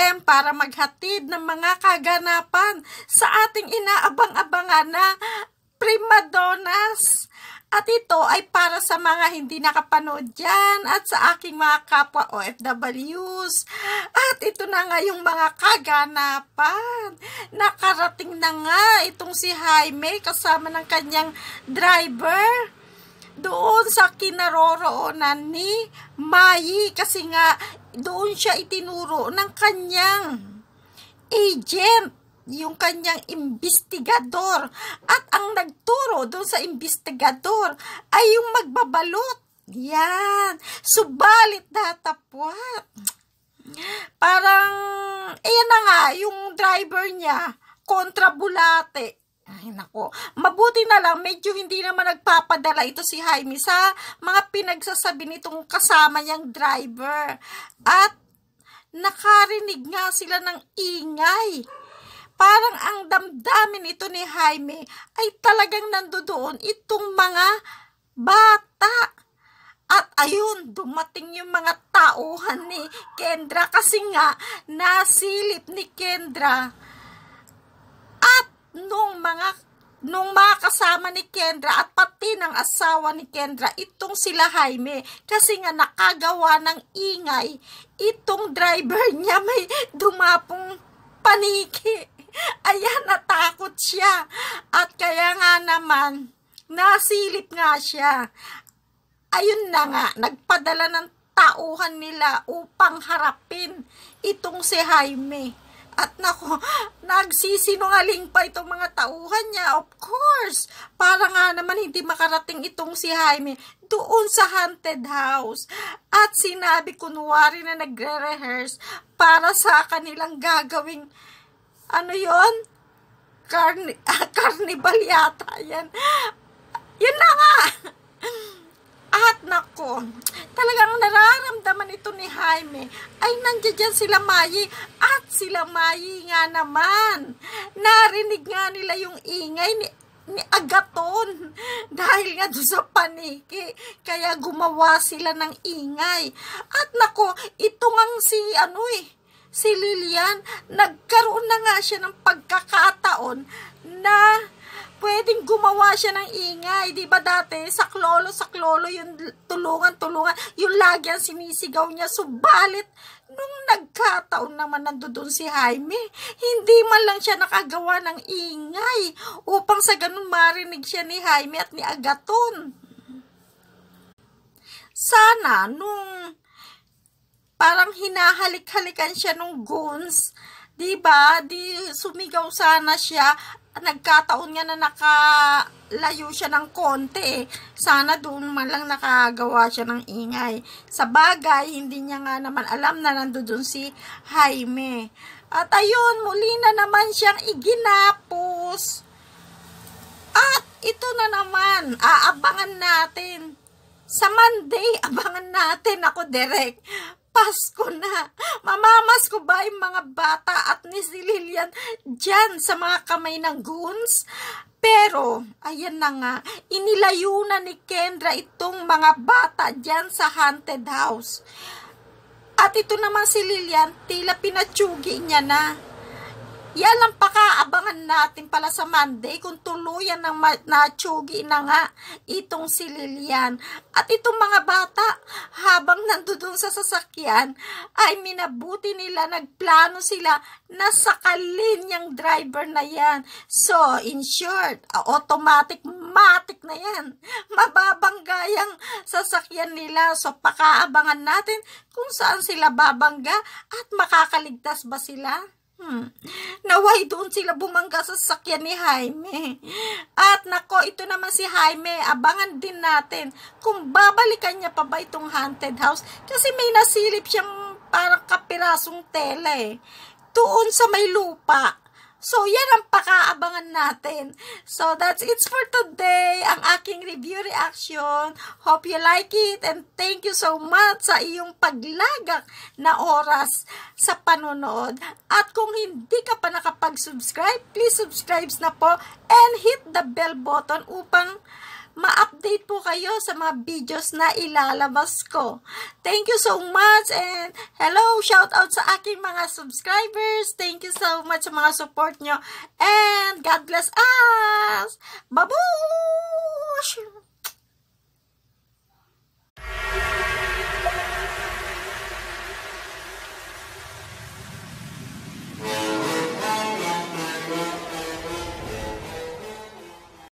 SM para maghatid ng mga kaganapan sa ating inaabang-abangan na primadonas. At ito ay para sa mga hindi nakapanood dyan at sa aking mga kapwa OFWs. At ito na nga yung mga kaganapan. Nakarating na nga itong si Jaime kasama ng kanyang driver doon sa kinaroroonan ni Mayi kasi nga doon siya itinuro ng kanyang agent yung kanyang investigador. At ang nagturo doon sa investigador ay yung magbabalot. Yan. Subalit datapwat. Parang, ayan na nga, yung driver niya, kontrabulate. Ay, nako. Mabuti na lang, medyo hindi naman nagpapadala ito si Jaime sa mga pinagsasabi nitong kasama niyang driver. At nakarinig nga sila ng ingay parang ang damdamin ito ni Jaime ay talagang nandoon itong mga bata. At ayun, dumating yung mga tauhan ni Kendra kasi nga nasilip ni Kendra. Nung mga nung mga kasama ni Kendra at pati ng asawa ni Kendra, itong sila Jaime, kasi nga nakagawa ng ingay, itong driver niya may dumapong paniki. Ayan, natakot siya. At kaya nga naman, nasilip nga siya. Ayun na nga, nagpadala ng tauhan nila upang harapin itong si Jaime. At nako, nagsisinungaling pa itong mga tauhan niya, of course. Para nga naman hindi makarating itong si Jaime doon sa haunted house. At sinabi kunwari na nagre-rehearse para sa kanilang gagawing ano yon Carni ah, carnival yata yan. Yun na nga. At nako, talagang nararamdaman ito ni Jaime ay nandiyan sila Mayi. At sila Mayi nga naman. Narinig nga nila yung ingay ni ni Agaton. Dahil nga doon sa paniki kaya gumawa sila ng ingay. At nako ito ngang si ano eh si Lilian, nagkaroon na nga siya ng pagkakataon na pwedeng gumawa siya ng ingay. Di ba dati, sa klolo, sa klolo, yung tulungan, tulungan, yung lagi ang sinisigaw niya. Subalit, nung nagkataon naman nandoon si Jaime, hindi man lang siya nakagawa ng ingay upang sa ganun marinig siya ni Jaime at ni Agaton. Sana, nung parang hinahalik-halikan siya nung goons. 'Di ba? Di sumigaw sana siya. Nagkataon nga na nakalayo siya ng konti. Sana doon man lang nakagawa siya ng ingay. Sa bagay, hindi niya nga naman alam na nandoon si Jaime. At ayun, muli na naman siyang iginapos. At ito na naman, aabangan natin. Sa Monday, abangan natin ako direct Pasko na. Mamamas ko ba yung mga bata at ni si Lilian dyan sa mga kamay ng goons? Pero, ayan na nga, inilayo na ni Kendra itong mga bata dyan sa haunted house. At ito naman si Lilian, tila pinatsugi niya na. Yan ang natin pala sa Monday kung tuluyan ng natsugi na nga itong si Lilian. At itong mga bata, habang nandoon sa sasakyan, ay minabuti nila, nagplano sila na sakalin yung driver na yan. So, in short, automatic, matic na yan. Mababangga yung sasakyan nila. So, pakaabangan natin kung saan sila babangga at makakaligtas ba sila. Hmm. Naway doon sila bumangga sa sakyan ni Jaime. At nako, ito naman si Jaime, abangan din natin kung babalikan niya pa ba itong haunted house. Kasi may nasilip siyang parang kapirasong tela eh. Doon sa may lupa. So, yan ang pakaabangan natin. So, that's it for today. Ang aking review reaction. Hope you like it and thank you so much sa iyong paglagak na oras sa panonood. At kung hindi ka pa nakapag-subscribe, please subscribe na po and hit the bell button upang ma-update po kayo sa mga videos na ilalabas ko. Thank you so much and hello, shout out sa aking mga subscribers. Thank you so much sa mga support nyo and God bless us! Babush!